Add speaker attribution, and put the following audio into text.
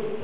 Speaker 1: good